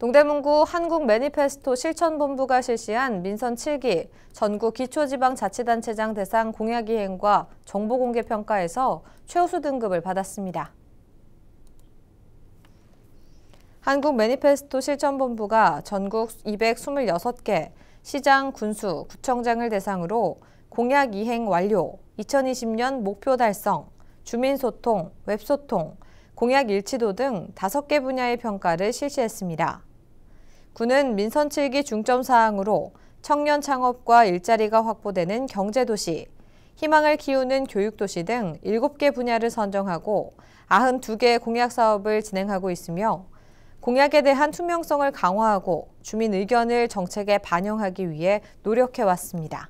동대문구 한국 매니페스토 실천본부가 실시한 민선 7기 전국 기초지방자치단체장 대상 공약이행과 정보공개 평가에서 최우수 등급을 받았습니다. 한국 매니페스토 실천본부가 전국 226개 시장, 군수, 구청장을 대상으로 공약 이행 완료, 2020년 목표 달성, 주민소통, 웹소통, 공약 일치도 등 5개 분야의 평가를 실시했습니다. 군은 민선 7기 중점 사항으로 청년 창업과 일자리가 확보되는 경제도시, 희망을 키우는 교육도시 등 7개 분야를 선정하고 92개 공약 사업을 진행하고 있으며 공약에 대한 투명성을 강화하고 주민 의견을 정책에 반영하기 위해 노력해왔습니다.